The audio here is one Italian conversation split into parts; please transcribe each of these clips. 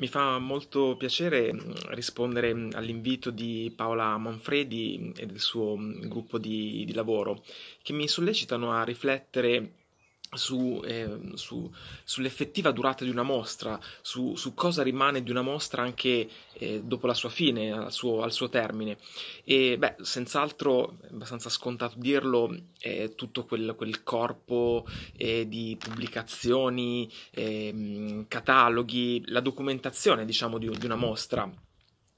Mi fa molto piacere mm, rispondere all'invito di Paola Manfredi e del suo mm, gruppo di, di lavoro, che mi sollecitano a riflettere su, eh, su, sull'effettiva durata di una mostra, su, su, cosa rimane di una mostra anche eh, dopo la sua fine, al suo, al suo, termine. E beh, senz'altro, è abbastanza scontato dirlo, eh, tutto quel, quel corpo eh, di pubblicazioni, ehm, cataloghi, la documentazione, diciamo, di, di una mostra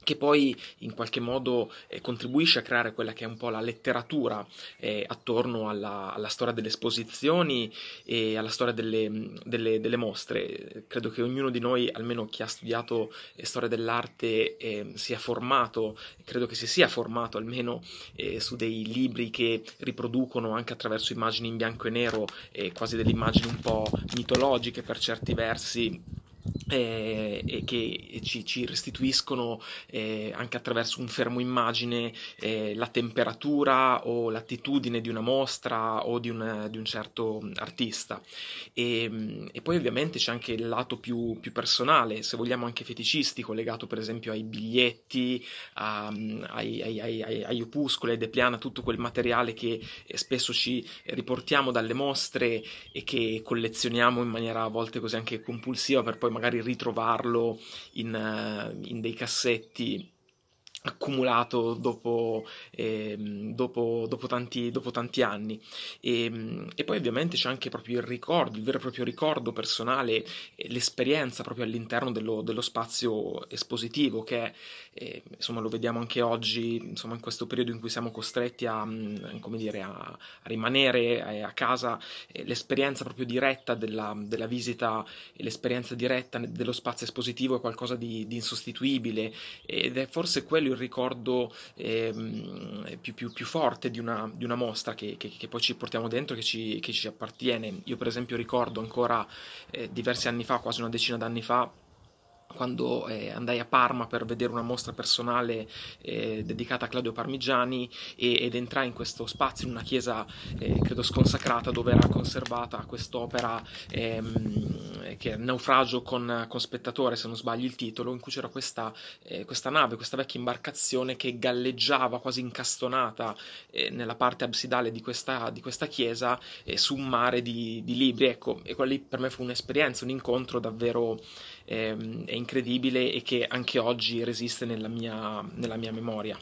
che poi in qualche modo eh, contribuisce a creare quella che è un po' la letteratura eh, attorno alla, alla, storia delle esposizioni e alla storia delle, delle, delle, mostre. Credo che ognuno di noi, almeno chi ha studiato eh, storia dell'arte, eh, sia formato, credo che si sia formato almeno eh, su dei libri che riproducono anche attraverso immagini in bianco e nero, quasi delle immagini un po' mitologiche per certi versi eh, e che ci, ci restituiscono eh, anche attraverso un fermo immagine eh, la temperatura o l'attitudine di una mostra o di un, di un certo artista. E, e, poi ovviamente c'è anche il lato più, più, personale, se vogliamo anche feticistico, legato per esempio ai biglietti, a, ai, ai, ai, ai, opuscoli, ai depliana, tutto quel materiale che eh, spesso ci riportiamo dalle mostre e che collezioniamo in maniera a volte così anche compulsiva per poi magari ritrovarlo in, eh, in dei cassetti accumulato dopo, eh, dopo, dopo, tanti, dopo tanti, anni. E, ehm, e, poi ovviamente c'è anche proprio il ricordo, il vero e proprio ricordo personale, l'esperienza proprio all'interno dello, dello spazio espositivo che eh, insomma lo vediamo anche oggi insomma in questo periodo in cui siamo costretti a, mm, dire, a, rimanere a casa eh, l'esperienza proprio diretta della, della visita e l'esperienza diretta dello spazio espositivo è qualcosa di, di insostituibile. Ed è forse quello il ricordo eh, più, più, più, forte di una, di una mostra che, che, che, poi ci portiamo dentro, che ci, che ci appartiene. Io per esempio ricordo ancora eh, diversi anni fa, quasi una decina d'anni fa, quando eh, andai a Parma per vedere una mostra personale eh, dedicata a Claudio Parmigiani e, ed entrai in questo spazio, in una chiesa eh, credo sconsacrata dove era conservata quest'opera ehm, che è Naufragio con, con, spettatore, se non sbaglio il titolo, in cui c'era questa, eh, questa nave, questa vecchia imbarcazione che galleggiava quasi incastonata eh, nella parte absidale di questa, di questa chiesa eh, su un mare di, di libri. Ecco, e quella lì per me fu un'esperienza, un incontro davvero ehm, incredibile e che anche oggi resiste nella mia, nella mia memoria.